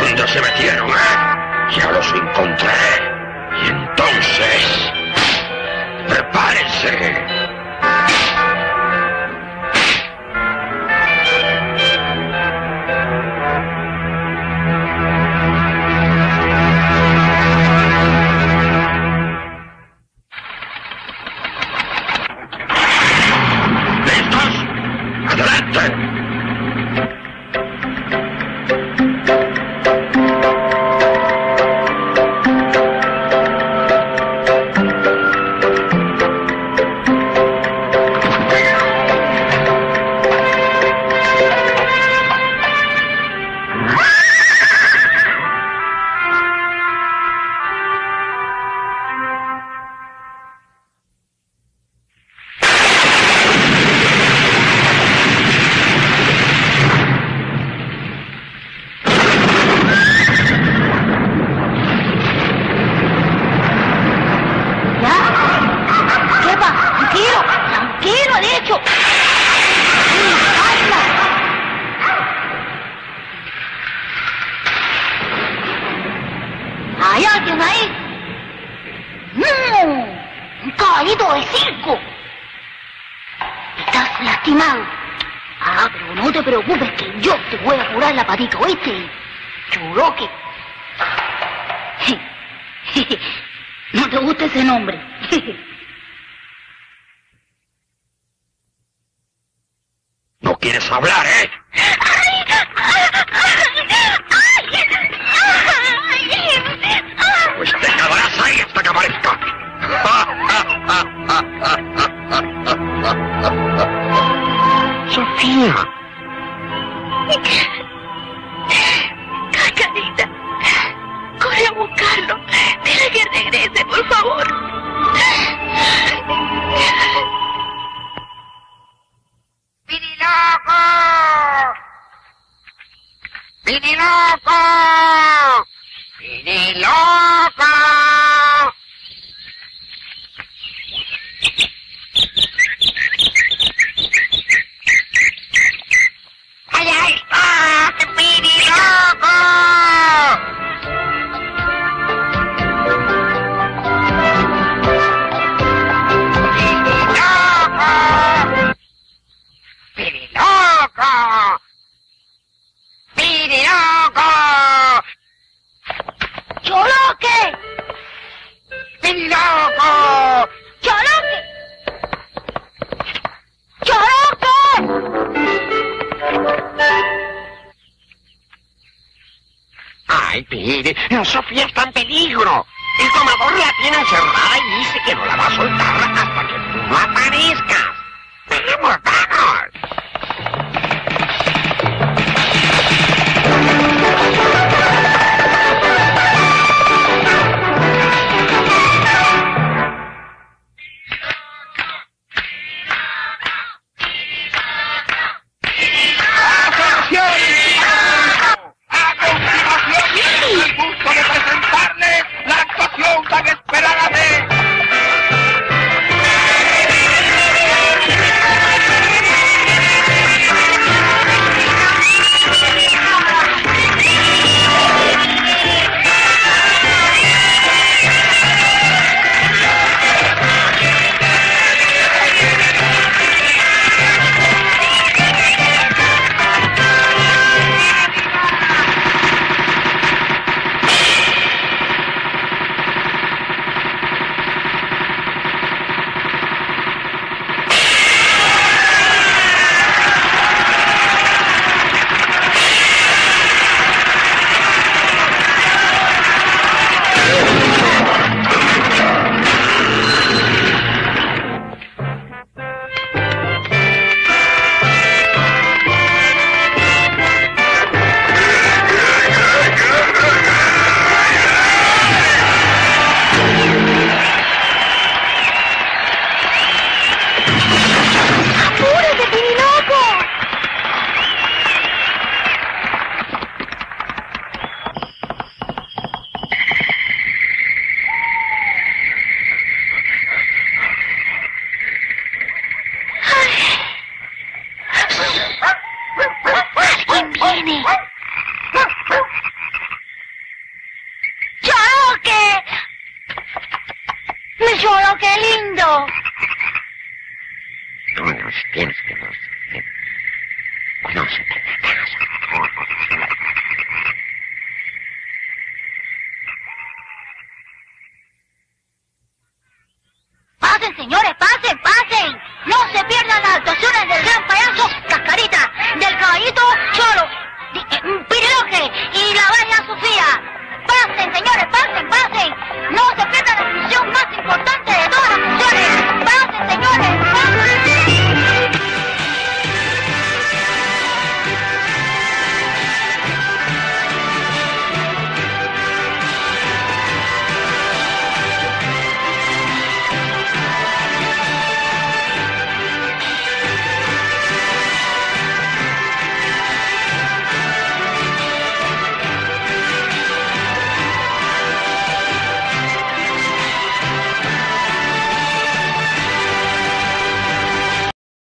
¿Dónde se metieron, eh? Ya los encontraré. Y entonces... ¡Prepárense! Estás lastimado. Ah, pero no te preocupes que yo te voy a curar la patita, ¿oíste? Churoque. No te gusta ese nombre. ¿No quieres hablar, eh? Pues te quedarás ahí hasta que aparezca. Sofía. Cascarita, corre a buscarlo. Dile que regrese, por favor. ¡Piriloco! ¡Piriloco! ¡Piriloco! ¡Ay! ¡Sofía está en peligro! El tomador la tiene encerrada y dice que no la va a soltar hasta que tú no aparezcas. Qué lindo! No, no, tienes que no. No se te casa. Pasen, señores, pasen, pasen. No se pierdan las actuaciones del gran payaso Cascarita, del caballito Cholo, di- eh, Piriloque y la valla Sofía. Pasen, señores, pasen,